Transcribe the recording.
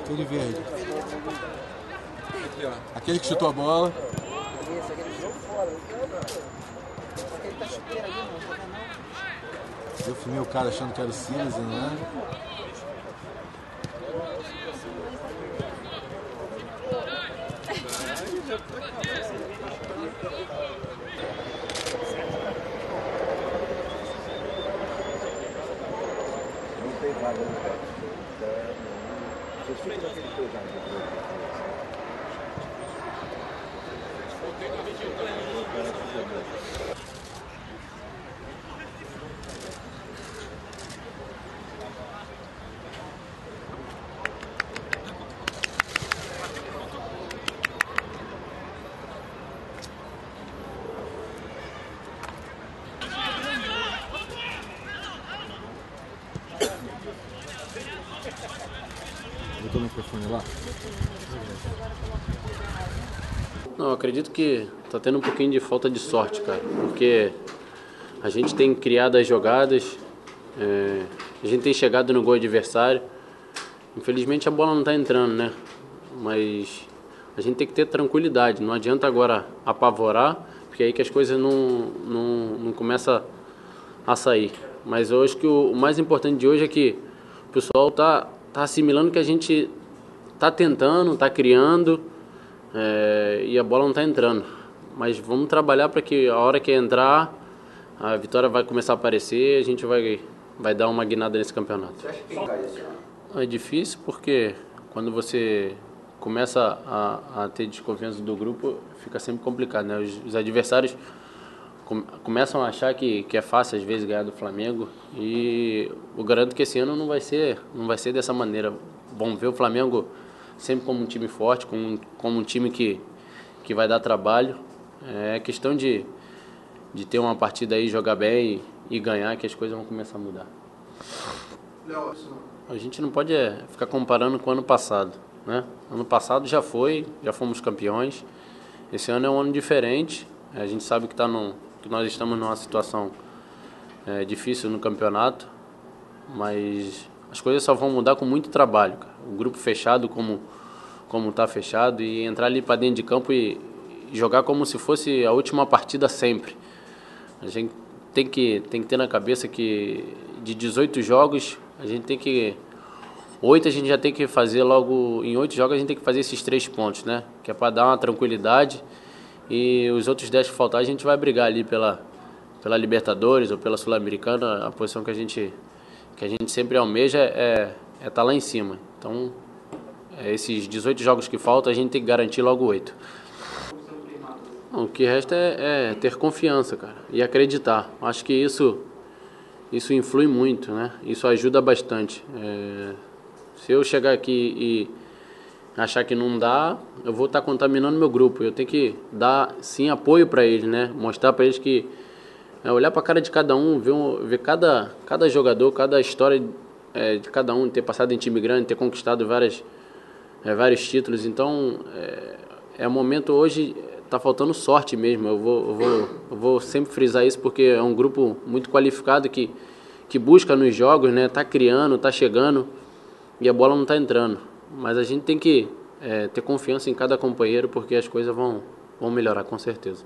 Aquele verde. Aquele que chutou a bola. Eu filmei o cara achando que era o Silas, não é? Não tem vaga no pé. Thank you. Botou o microfone lá. Não, acredito que tá tendo um pouquinho de falta de sorte, cara, porque a gente tem criado as jogadas, é, a gente tem chegado no gol adversário. Infelizmente a bola não tá entrando, né? Mas a gente tem que ter tranquilidade, não adianta agora apavorar, porque é aí que as coisas não, não, não começam a sair. Mas eu acho que o, o mais importante de hoje é que o pessoal tá, tá assimilando que a gente tá tentando, tá criando é, e a bola não está entrando. Mas vamos trabalhar para que a hora que entrar, a vitória vai começar a aparecer e a gente vai, vai dar uma guinada nesse campeonato. Você acha que esse ano? É difícil porque quando você começa a, a ter desconfiança do grupo, fica sempre complicado. Né? Os, os adversários começam a achar que, que é fácil às vezes ganhar do Flamengo e eu garanto que esse ano não vai ser, não vai ser dessa maneira. Vamos ver o Flamengo sempre como um time forte, como, como um time que, que vai dar trabalho. É questão de, de ter uma partida aí, jogar bem e, e ganhar, que as coisas vão começar a mudar. A gente não pode é, ficar comparando com o ano passado. Né? Ano passado já foi, já fomos campeões. Esse ano é um ano diferente. A gente sabe que, tá no, que nós estamos numa situação é, difícil no campeonato, mas as coisas só vão mudar com muito trabalho. Cara. O grupo fechado como como está fechado e entrar ali para dentro de campo e, e jogar como se fosse a última partida sempre. A gente tem que tem que ter na cabeça que de 18 jogos a gente tem que oito a gente já tem que fazer logo em oito jogos a gente tem que fazer esses três pontos, né? Que é para dar uma tranquilidade e os outros dez que faltar a gente vai brigar ali pela pela Libertadores ou pela Sul-Americana, a posição que a gente que a gente sempre almeja é é estar tá lá em cima. Então é, esses 18 jogos que faltam, a gente tem que garantir logo 8. o que resta é, é, ter confiança, cara, e acreditar. Acho que isso isso influi muito, né? Isso ajuda bastante. É, se eu chegar aqui e achar que não dá, eu vou estar tá contaminando meu grupo. Eu tenho que dar sim apoio para eles, né? Mostrar para eles que é, olhar para a cara de cada um, ver, ver cada cada jogador, cada história é, de cada um, ter passado em time grande, ter conquistado várias é, vários títulos. Então, é, é momento hoje, está faltando sorte mesmo. Eu vou, eu, vou, eu vou sempre frisar isso porque é um grupo muito qualificado que, que busca nos jogos, né? Está criando, está chegando e a bola não está entrando. Mas a gente tem que é, ter confiança em cada companheiro porque as coisas vão, vão melhorar com certeza.